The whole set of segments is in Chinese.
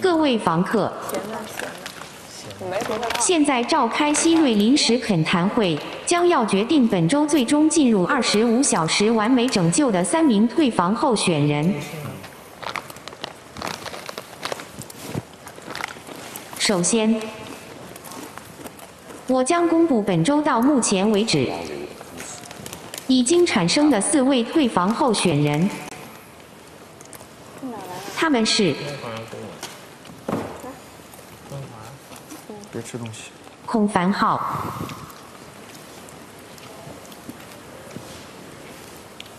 各位房客，现在召开希瑞临时恳谈会，将要决定本周最终进入二十五小时完美拯救的三名退房候选人。首先，我将公布本周到目前为止已经产生的四位退房候选人，他们是吃东西。孔凡浩、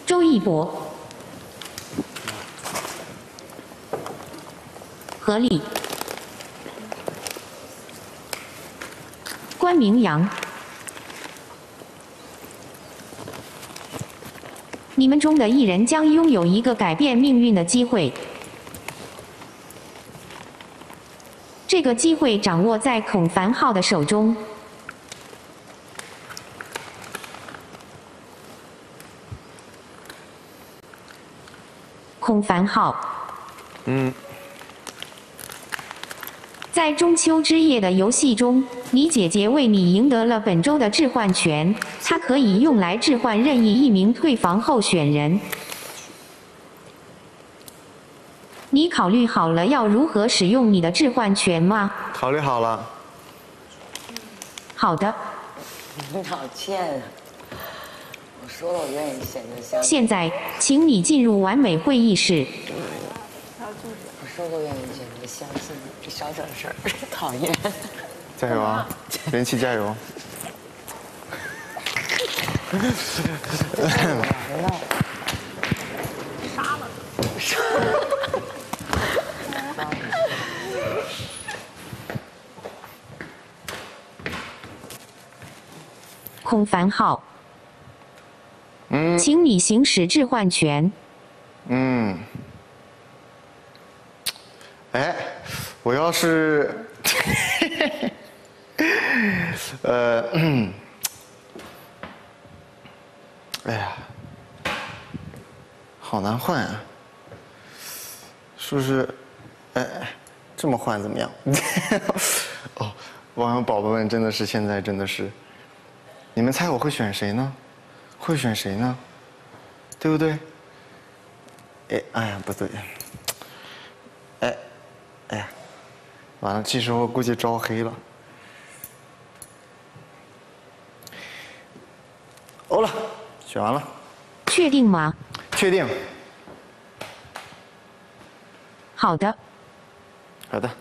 周一博、何丽、关明阳。你们中的一人将拥有一个改变命运的机会。这个机会掌握在孔凡浩的手中。孔凡浩，嗯，在中秋之夜的游戏中，你姐姐为你赢得了本周的置换权，它可以用来置换任意一名退房候选人。你考虑好了要如何使用你的置换权吗？考虑好了。好的，你好欠啊！我说了，我愿意选择相信。现在请你进入完美会议室。我说过愿意选择相信，这小整事儿，讨厌。加油啊，人气加油！完了。孔凡浩，嗯请你行使置换权。嗯。哎，我要是，呃，嗯哎呀，好难换啊！是不是？哎，这么换怎么样？哦，网友宝宝们真的是现在真的是，你们猜我会选谁呢？会选谁呢？对不对？哎，哎呀，不对，哎，哎呀，完了，这时候估计招黑了。欧了，选完了，确定吗？确定。好的，好的，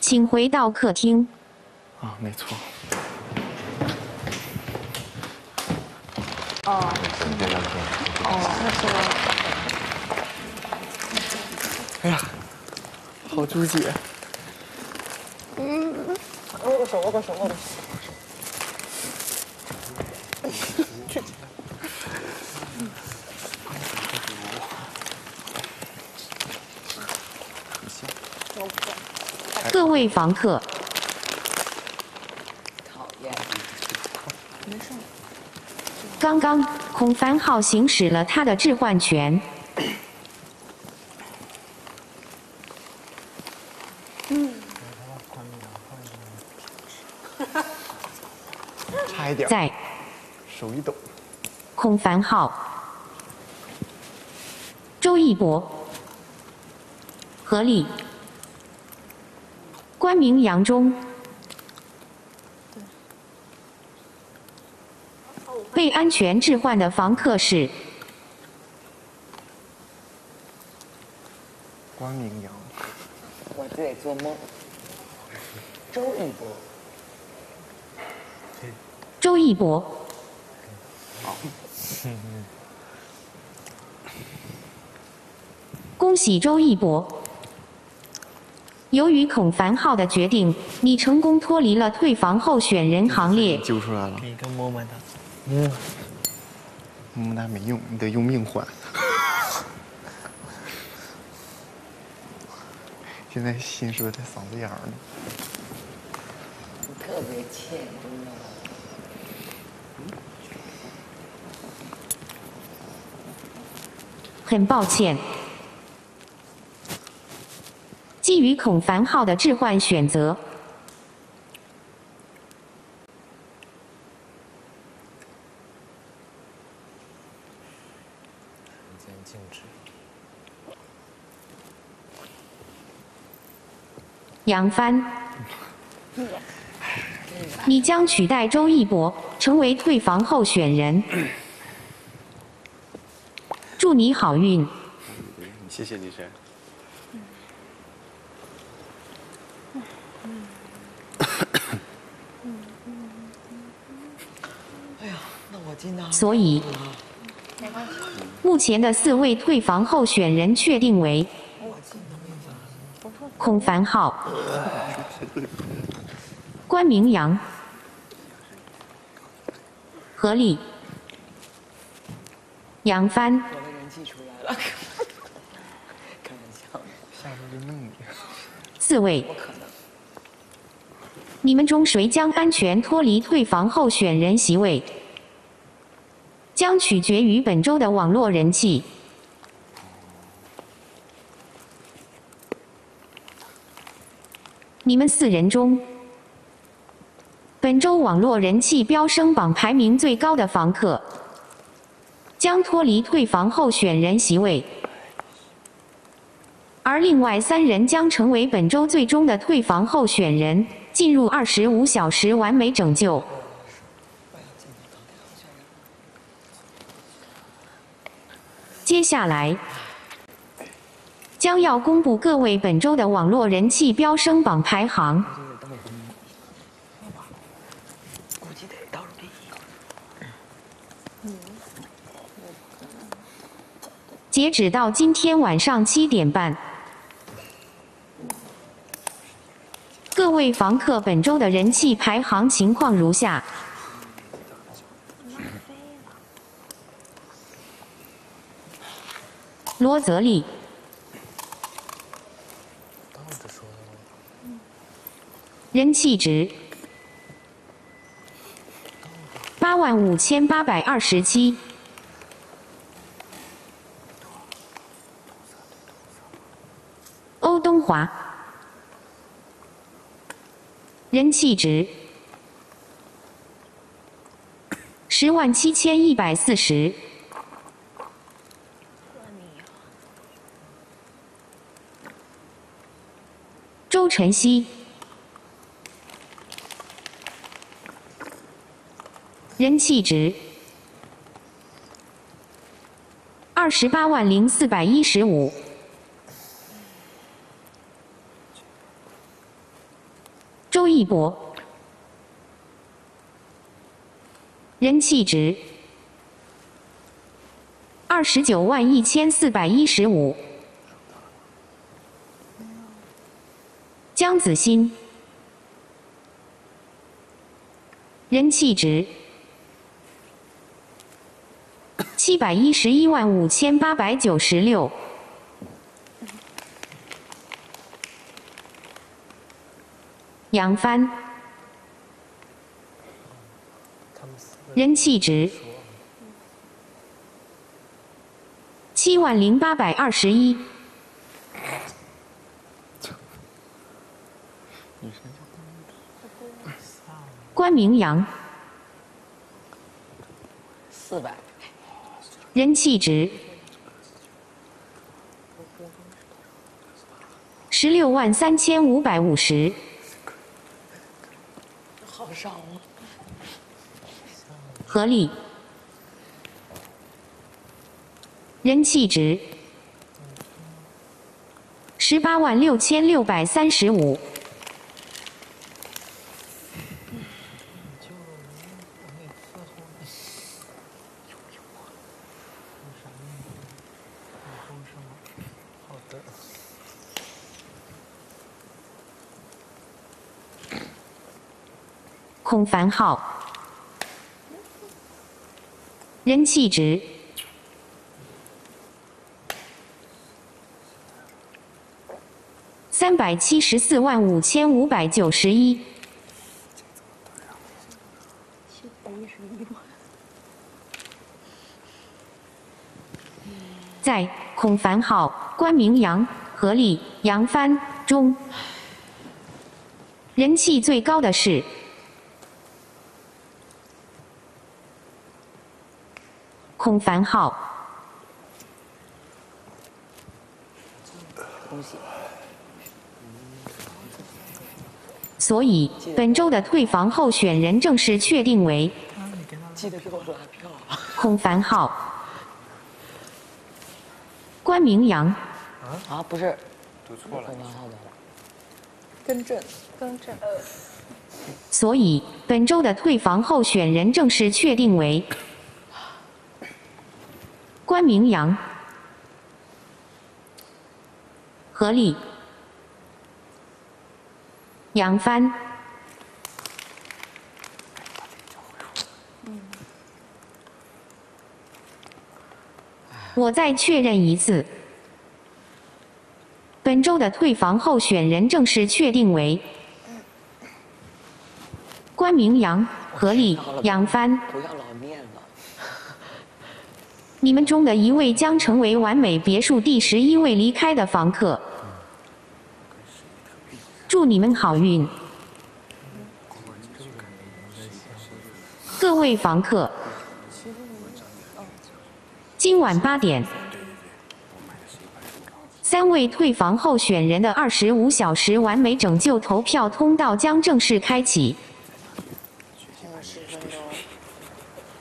请回到客厅。啊，没错。哦，那是哎呀，好纠结。握个手，握个手，握个手。各位房客，讨厌。刚刚孔凡浩行使了他的置换权。差一点，在手一抖。孔凡浩、周一博、何丽、关明阳中，被安全置换的房客是关明阳，我就得做梦。周一博，周一博。恭喜周一博！由于孔凡浩的决定，你成功脱离了退房候选人行列。揪出来了。哒。么么哒没用，你得用命换。现在心是不是在嗓子眼儿呢？特别欠，很抱歉。基于孔凡浩的置换选择，杨帆，你将取代周一博成为退房候选人，祝你好运。谢谢女神。哎呀，那我进到所以，目前的四位退房候选人确定为孔凡浩、关明阳、何丽、杨帆。我的人气出来了，开玩笑，下周就弄你。四位。你们中谁将安全脱离退房候选人席位，将取决于本周的网络人气。你们四人中，本周网络人气飙升榜排名最高的房客，将脱离退房候选人席位。而另外三人将成为本周最终的退房候选人，进入二十五小时完美拯救。接下来将要公布各位本周的网络人气飙升榜排行。截止到今天晚上七点半，各位房客本周的人气排行情况如下：罗泽利，人气值八万五千八百二十七。欧东华，人气值十万七千一百四十。周晨曦，人气值二十八万零四百一十五。周一博，人气值二十九万一千四百一十五。江子欣，人气值七百一十一万五千八百九十六。杨帆，人气值七万零八百二十一。关明阳，四百，人气值十六万三千五百五十。好少啊！合力，人气值十八万六千六百三十五。孔凡浩，人气值。三百七十四万五千五百九十一。在孔凡浩、关明阳、何丽、杨帆、中，人气最高的是孔凡浩。所以本周的退房候选人正式确定为！孔凡浩、关明阳、啊，不是，读错了的。更正，更正。所以本周的退房候选人正式确定为关明阳、何丽、杨帆。我再确认一次，本周的退房候选人正式确定为关明阳、何丽、杨帆。你们中的一位将成为完美别墅第十一位离开的房客。祝你们好运！各位房客，今晚八点，三位退房候选人的二十五小时完美拯救投票通道将正式开启。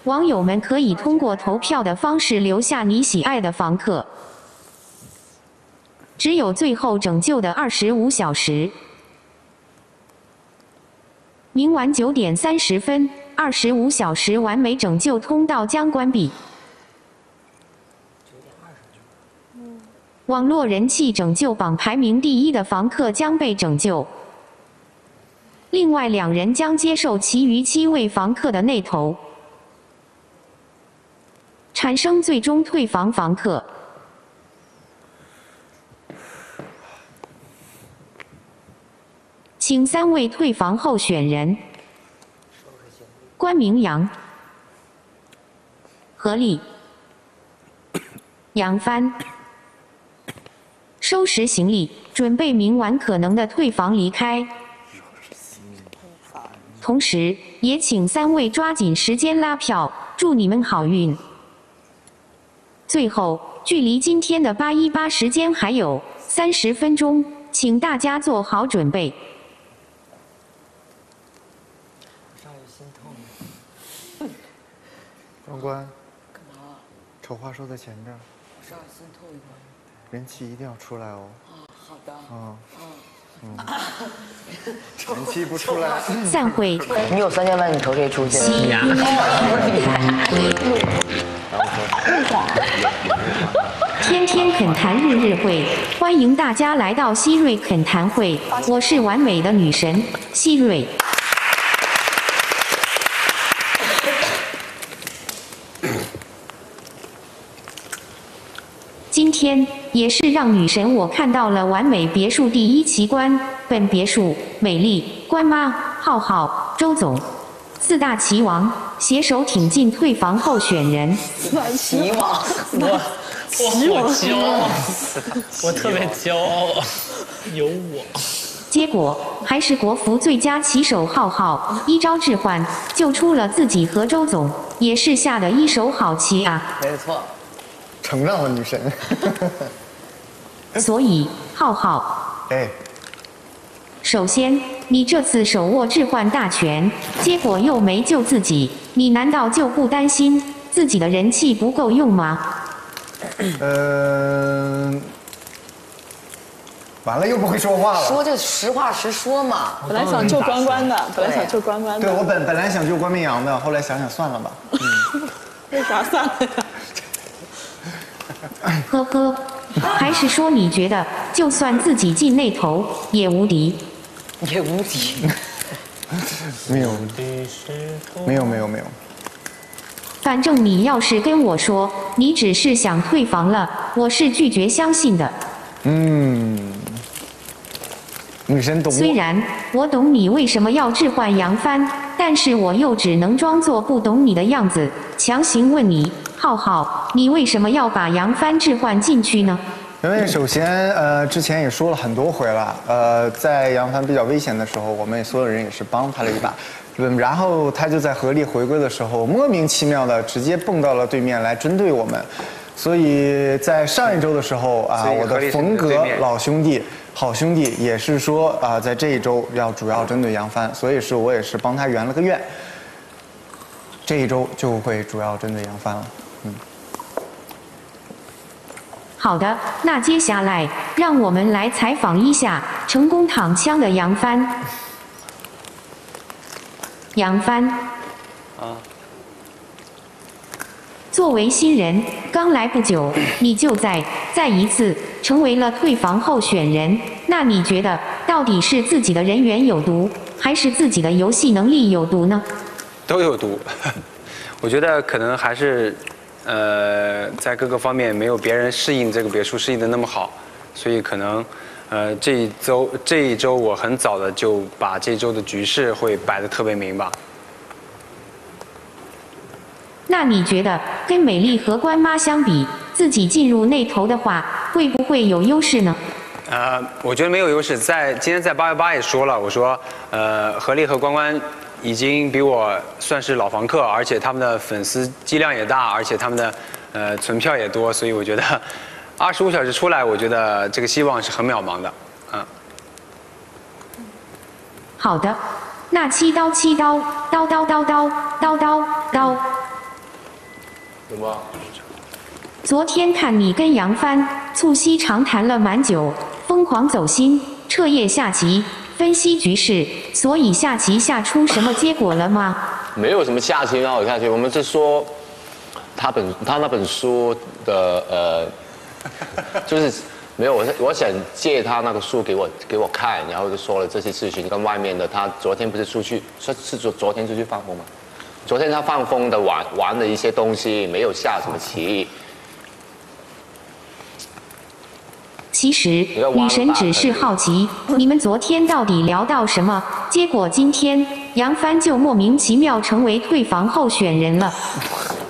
网友们可以通过投票的方式留下你喜爱的房客。只有最后拯救的二十五小时，明晚九点三十分，二十五小时完美拯救通道将关闭。网络人气拯救榜排名第一的房客将被拯救，另外两人将接受其余七位房客的内投。产生最终退房房客。请三位退房候选人：关明阳、何丽、杨帆，收拾行李，准备明晚可能的退房离开。同时，也请三位抓紧时间拉票，祝你们好运。最后，距离今天的八一八时间还有三十分钟，请大家做好准备。上有心痛呢。关关，干嘛？丑话说在前边，我稍微心痛一。人气一定要出来哦。啊，好的。嗯嗯，人气不出来，散会。你有三千万，你投谁出去？七天天恳谈日日会，欢迎大家来到希瑞恳谈会，我是完美的女神希瑞。今天也是让女神我看到了完美别墅第一奇观。本别墅美丽，关妈、浩浩、周总四大棋王携手挺进退房候选人。棋王，我我好骄傲，我特别骄傲，有我。结果还是国服最佳棋手浩浩一招置换救出了自己和周总，也是下的一手好棋啊！没错。承让了女神。所以浩浩，哎，首先你这次手握置换大权，结果又没救自己，你难道就不担心自己的人气不够用吗？嗯，完了又不会说话了。说就实话实说嘛。本来想救关关的，本来想救关关的对，我本本来想救关明阳的，后来想想算了吧。为啥算了呀？呵呵，还是说你觉得就算自己进那头也无敌？也无敌。没有，没有，没有，没有。反正你要是跟我说你只是想退房了，我是拒绝相信的。嗯，女神懂。虽然我懂你为什么要置换杨帆，但是我又只能装作不懂你的样子，强行问你，浩浩，你为什么要把杨帆置换进去呢？因为首先，呃，之前也说了很多回了，呃，在杨帆比较危险的时候，我们所有人也是帮他了一把，嗯，然后他就在合力回归的时候，莫名其妙的直接蹦到了对面来针对我们，所以在上一周的时候啊，我的冯格老兄弟、好兄弟也是说啊，在这一周要主要针对杨帆，所以是我也是帮他圆了个愿，这一周就会主要针对杨帆了。好的，那接下来让我们来采访一下成功躺枪的杨帆。杨帆，啊，作为新人，刚来不久，你就在再一次成为了退房候选人。那你觉得到底是自己的人缘有毒，还是自己的游戏能力有毒呢？都有毒。我觉得可能还是，呃，在各个方面没有别人适应这个别墅适应的那么好，所以可能，呃，这一周这一周我很早的就把这周的局势会摆得特别明吧。那你觉得跟美丽和关妈相比，自己进入那头的话，会不会有优势呢？呃，我觉得没有优势。在今天在八幺八也说了，我说，呃，何丽和关关已经比我算是老房客，而且他们的粉丝剂量也大，而且他们的呃存票也多，所以我觉得 二十五小时出来，我觉得这个希望是很渺茫的，嗯。好的，那七刀七刀刀刀刀刀刀刀刀。怎么？昨天看你跟杨帆促膝长谈了蛮久，疯狂走心，彻夜下棋，分析局势，所以下棋下出什么结果了吗？没有什么下棋让我下去，我们是说他本他那本书的呃，就是没有，我是我想借他那个书给我给我看，然后就说了这些事情跟外面的他昨天不是出去是是昨昨天出去放风吗？昨天他放风的玩玩的一些东西没有下什么棋，其实女神只是好奇，你们昨天到底聊到什么？结果今天杨帆就莫名其妙成为退房候选人了。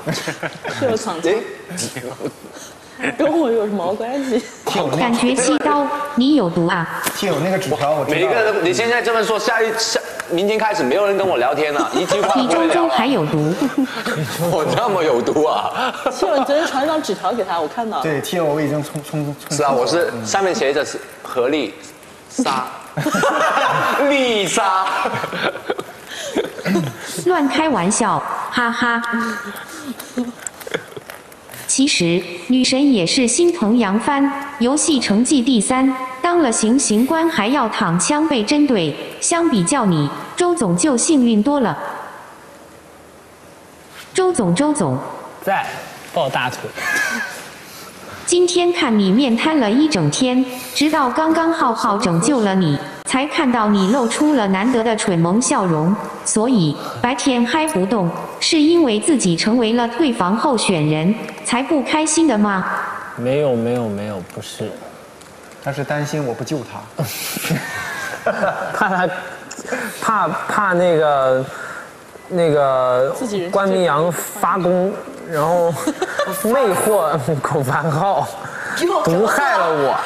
跟我有什么关系？感觉七刀你有毒啊！听有那个纸条，我每一个人都你现在这么说，下一下明天开始没有人跟我聊天了，一句话你都不会聊了。周周还有毒，我那么有毒啊！七友，你昨天传一张纸条给他，我看到了。对，听我已经冲冲冲。是啊，我是上面写着是合力杀，丽莎。乱开玩笑，哈哈。其实女神也是心疼杨帆，游戏成绩第三，当了行刑官还要躺枪被针对，相比较你，周总就幸运多了。周总，周总，在抱大腿。今天看你面瘫了一整天，直到刚刚浩浩拯救了你，才看到你露出了难得的蠢萌笑容。所以白天嗨不动，是因为自己成为了退房候选人，才不开心的吗？没有没有没有，不是，他是担心我不救他。怕他，怕怕那个那个自己关明阳发功，然后 魅惑孔凡浩，毒害了我。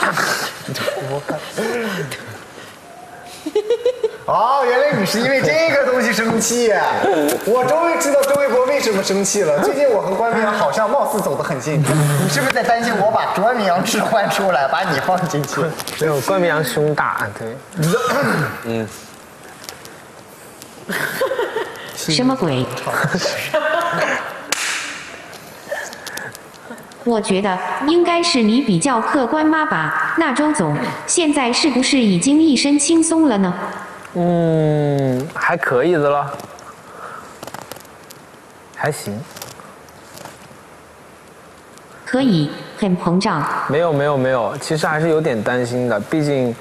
哦，原来你是因为这个东西生气，我终于知道周卫国为什么生气了。最近我和关明阳好像貌似走得很近，你是不是在担心我把关明阳置换出来，把你放进去？没有关明阳胸大，对，嗯什么鬼？我觉得应该是你比较客观妈吧。那周总现在是不是已经一身轻松了呢？嗯，还可以的了，还行，可以，很膨胀。没有没有没有，其实还是有点担心的，毕竟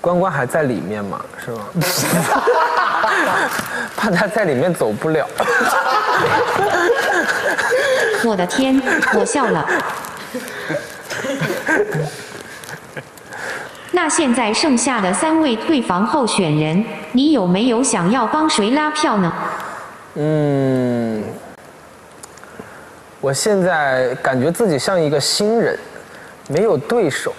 关关还在里面嘛，是吗？怕他在里面走不了。我的天，我笑了。那现在剩下的三位退房候选人，你有没有想要帮谁拉票呢？嗯，我现在感觉自己像一个新人，没有对手，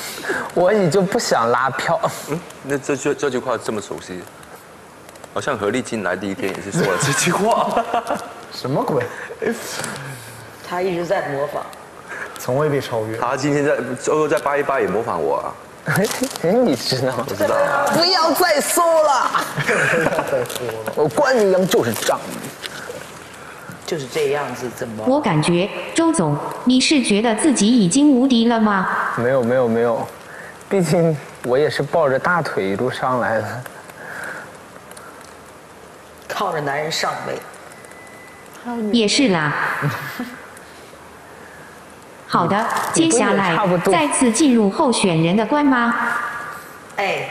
我已经不想拉票。嗯，那这句这句话这么熟悉，好像何丽进来第一天也是说了这句话。什么鬼？他一直在模仿。从未被超越。他今天在周周在八一八也模仿我啊，哎，你知道吗？我知道啊。不要再说了，我关于阳就是仗义。就是这样子，怎么？我感觉周总，你是觉得自己已经无敌了吗？没有没有没有，毕竟我也是抱着大腿一路上来的。靠着男人上位。也是啦。好的，接下来再次进入候选人的关吗？哎，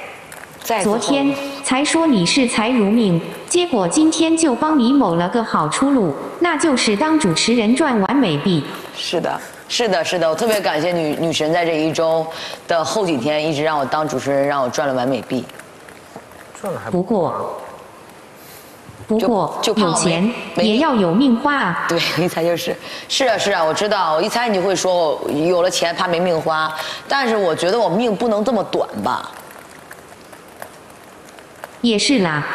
在昨天才说你是财如命，结果今天就帮你谋了个好出路，那就是当主持人赚完美币。是的，是的，是的，我特别感谢女女神在这一周的后几天一直让我当主持人，让我赚了完美币。赚了还不过。不过就有钱也要有命花啊！对，一猜就是，是啊是啊，我知道，我一猜你就会说我，有了钱怕没命花，但是我觉得我命不能这么短吧？也是啦，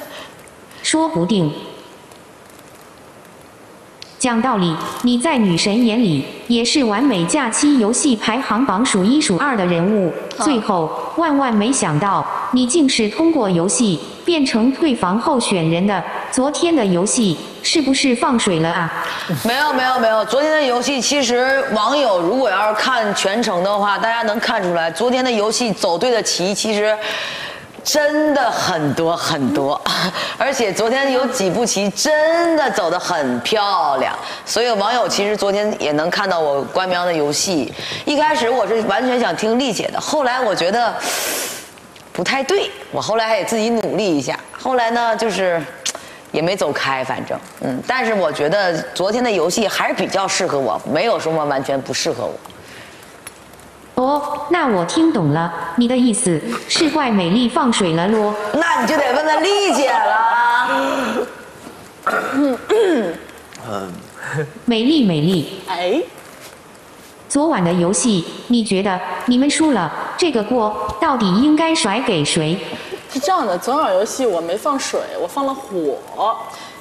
说不定。讲道理，你在女神眼里也是完美假期游戏排行榜数一数二的人物。最后，万万没想到，你竟是通过游戏变成退房候选人的。昨天的游戏是不是放水了啊？没有没有没有，昨天的游戏其实网友如果要是看全程的话，大家能看出来，昨天的游戏走对的棋其实。真的很多很多，而且昨天有几步棋真的走得很漂亮，所以网友其实昨天也能看到我关喵的游戏。一开始我是完全想听丽姐的，后来我觉得不太对，我后来还得自己努力一下。后来呢，就是也没走开，反正嗯，但是我觉得昨天的游戏还是比较适合我，没有什么完全不适合我。哦，那我听懂了，你的意思是怪美丽放水了咯？那你就得问问丽姐了。嗯，美丽美丽。哎，昨晚的游戏，你觉得你们输了，这个锅到底应该甩给谁？是这样的，昨晚游戏我没放水，我放了火。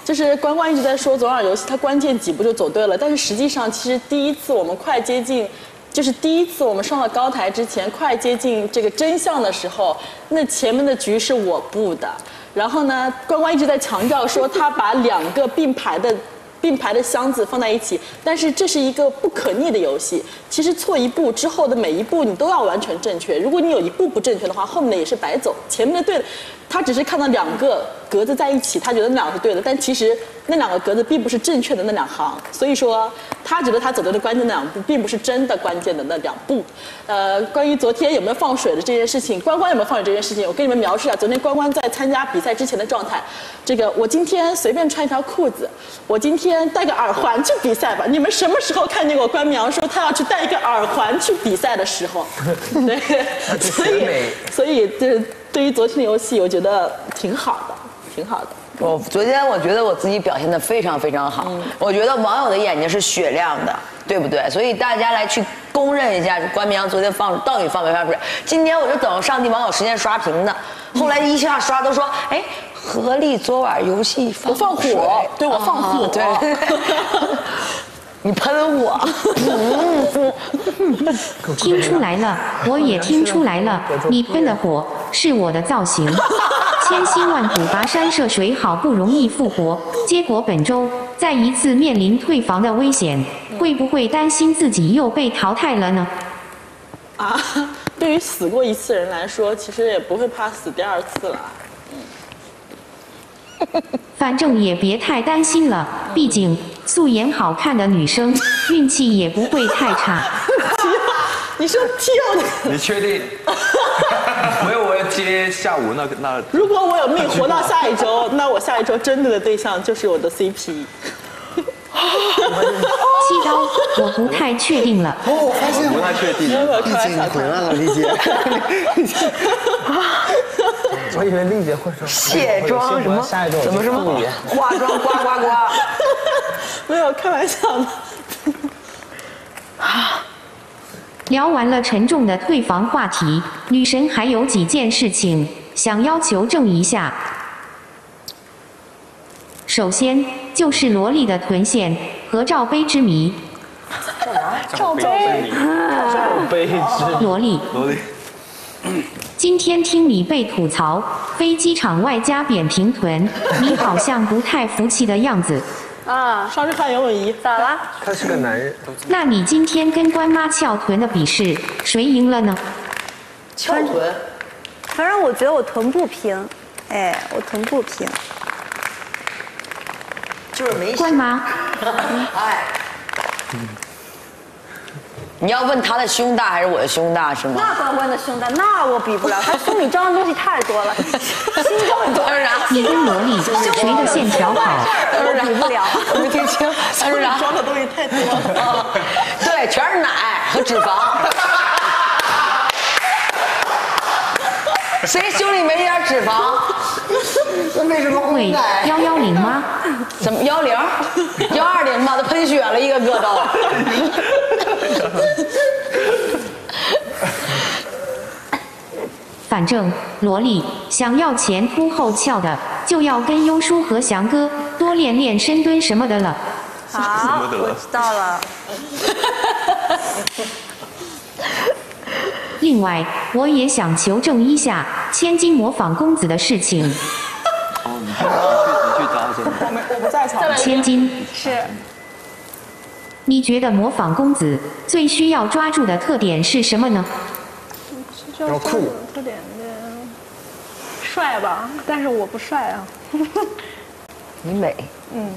就是关关一直在说昨晚游戏，他关键几步就走对了，但是实际上其实第一次我们快接近。就是第一次我们上了高台之前，快接近这个真相的时候，那前面的局是我布的。然后呢，关关一直在强调说他把两个并排的并排的箱子放在一起，但是这是一个不可逆的游戏。其实错一步之后的每一步你都要完全正确。如果你有一步不正确的话，后面的也是白走。前面的对的，他只是看到两个格子在一起，他觉得那两个是对的，但其实。那两个格子并不是正确的那两行，所以说他觉得他走对的关键那两步，并不是真的关键的那两步。呃，关于昨天有没有放水的这件事情，关关有没有放水这件事情，我跟你们描述一下。昨天关关在参加比赛之前的状态，这个我今天随便穿一条裤子，我今天戴个耳环去比赛吧。你们什么时候看见过关苗说他要去戴一个耳环去比赛的时候？对，所以 所以这对于昨天的游戏，我觉得挺好的，挺好的。我昨天我觉得我自己表现的非常非常好，我觉得网友的眼睛是雪亮的，对不对？所以大家来去公认一下关明阳昨天放到底放没放水。今天我就等上帝网友时间刷屏呢，后来一下刷都说，哎，何丽昨晚游戏放放火，对我放火，对，你喷我，听出来了，我也听出来了，你喷的火是我的造型。千辛万苦跋山涉水，好不容易复活，结果本周再一次面临退房的危险，会不会担心自己又被淘汰了呢？啊，对于死过一次人来说，其实也不会怕死第二次了。反正也别太担心了，毕竟素颜好看的女生 运气也不会太差。你说跳的？你确定？没有，我要接下午那个那。如果我有命活到下一周，那我下一周真的的对象就是我的 CP。七刀，我不太确定了。哦，我发现不太确定。丽姐你回来了，丽姐。我以为丽姐会说卸妆什么？什么什么？化妆呱呱呱。没有开玩笑的。聊完了沉重的退房话题，女神还有几件事情想要求证一下。首先就是萝莉的臀线和罩杯之谜。罩杯，罩杯之萝莉，萝莉，今天听你被吐槽飞机场外加扁平臀，你好像不太服气的样子。啊，上次看游泳仪，咋了？他是个男人，那你今天跟关妈翘臀的比试，谁赢了呢？翘臀，反正我觉得我臀不平，哎，我臀不平。就是没关妈，哎，你要问他的胸大还是我的胸大是吗？那关关的胸大，那我比不了，他胸里装的东西太多了，心脏多。当然，你跟萝莉谁的线条好？我比不了。我没听清，他说啥？装的东西太多了。对，全是奶和脂肪。谁胸里没点脂肪？那为什么会幺幺零吗？怎么幺零？幺二零吧，都喷血了，一个个都。反正萝莉想要前凸后翘的，就要跟优叔和翔哥多练练深蹲什么的了。好，我知道了。另外，我也想求证一下千金模仿公子的事情。哦，你去你去找去扎针。我没，我不在场。千金，是，你觉得模仿公子最需要抓住的特点是什么呢？要酷，特点的帅吧，但是我不帅啊。你美，嗯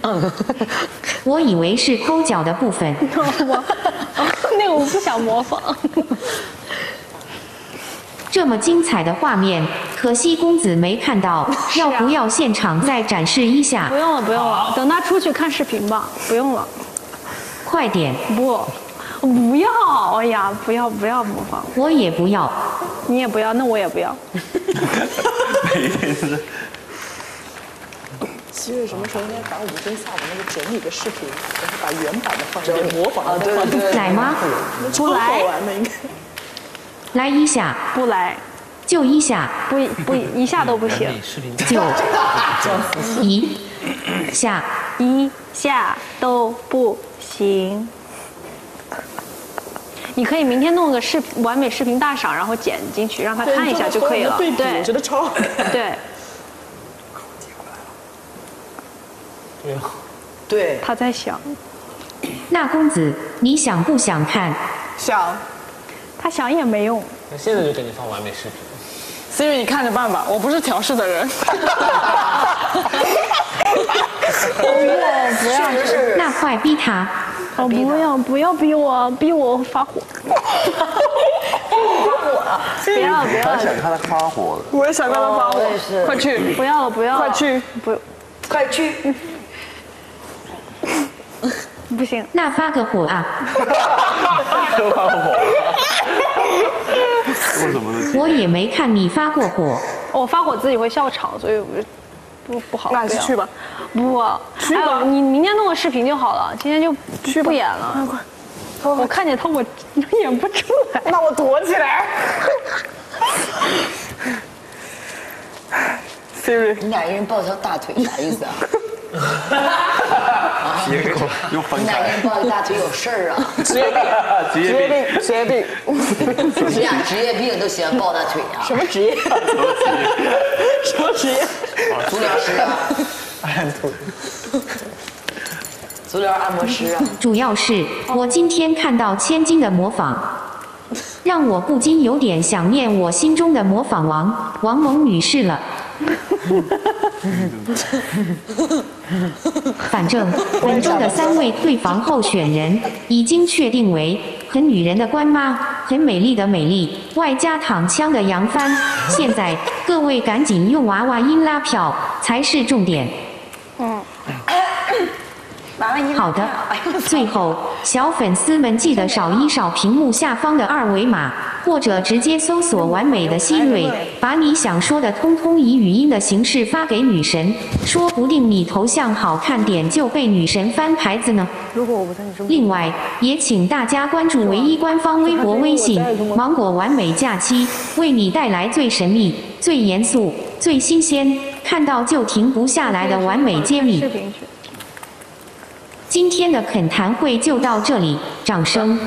我以为是抠脚的部分。我那个我不想模仿。这么精彩的画面，可惜公子没看到，要不要现场再展示一下不？用了，不用了，等他出去看视频吧。不用了，快点，不，不要，哎呀，不要不要模仿，我也不要。你也不要，那我也不要。七月什么时候应该把午间下午那个整理的视频，然后把原版的放一遍，模仿的放一遍，来吗？超好玩的应该。来一下，不来，就一下，不不一下都不行，就一下。一下都不行。你可以明天弄个视频完美视频大赏，然后剪进去让他看一下就可以了。对，对我觉得超好看。对，对 对，他在想，那公子，你想不想看？想他想也没用。那现在就给你放完美视频。，Siri 你看着办吧，我不是调试的人。不要，不要那快逼他！我不要不要逼我，逼我发火。不要不要我想看他发火了。我也想看他发我也是火，快去，不要了不要了，快去，不快去！不行，那发个火啊！发火。为什么呢？我也没看你发过火。我发火自己会笑场，所以我就不不好。那就去吧。不，去吧哎你明天弄个视频就好了，今天就去不演了。我看见他，我演不出来。那我躲起来。Siri，你俩一人抱条大腿，啥意思啊？又分你俩一开。人抱一大腿有事儿啊？职业病，职业病。职业病，你俩职业病都喜欢抱大腿啊？什么职业？什么职业？足疗师啊？足疗按摩师啊？主要是我今天看到千金的模仿，让我不禁有点想念我心中的模仿王王蒙女士了。反正本周的三位退房候选人已经确定为很女人的关妈、很美丽的美丽，外加躺枪的杨帆。现在各位赶紧用娃娃音拉票才是重点。嗯好的，最后小粉丝们记得扫一扫屏幕下方的二维码，或者直接搜索“完美的希瑞”，把你想说的通通以语音的形式发给女神，说不定你头像好看点就被女神翻牌子呢。如果我不在你，另外，也请大家关注唯一官方微博、微信“芒果完美假期”，为你带来最神秘、最严肃、最新鲜，看到就停不下来的完美揭秘。今天的恳谈会就到这里，掌声。